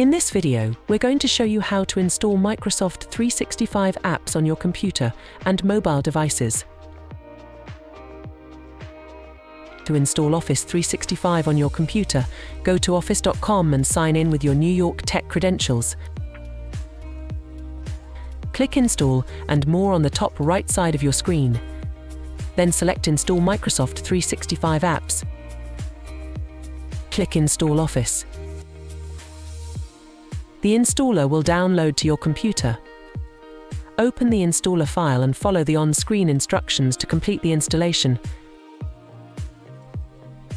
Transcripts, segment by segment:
In this video, we're going to show you how to install Microsoft 365 apps on your computer and mobile devices. To install Office 365 on your computer, go to office.com and sign in with your New York Tech credentials. Click Install and More on the top right side of your screen. Then select Install Microsoft 365 apps. Click Install Office. The installer will download to your computer. Open the installer file and follow the on-screen instructions to complete the installation.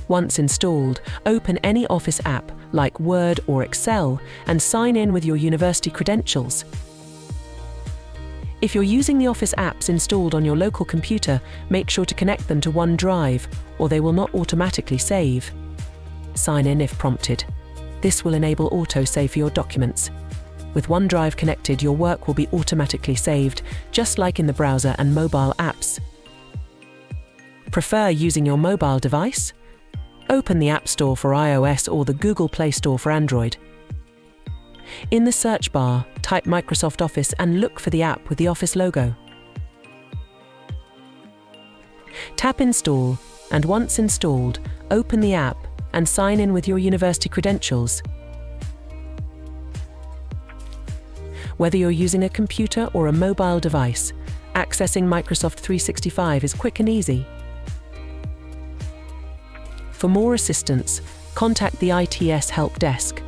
Once installed, open any Office app, like Word or Excel, and sign in with your university credentials. If you're using the Office apps installed on your local computer, make sure to connect them to OneDrive, or they will not automatically save. Sign in if prompted. This will enable autosave for your documents. With OneDrive connected, your work will be automatically saved, just like in the browser and mobile apps. Prefer using your mobile device? Open the App Store for iOS or the Google Play Store for Android. In the search bar, type Microsoft Office and look for the app with the Office logo. Tap Install, and once installed, open the app and sign in with your university credentials. Whether you're using a computer or a mobile device, accessing Microsoft 365 is quick and easy. For more assistance, contact the ITS Help Desk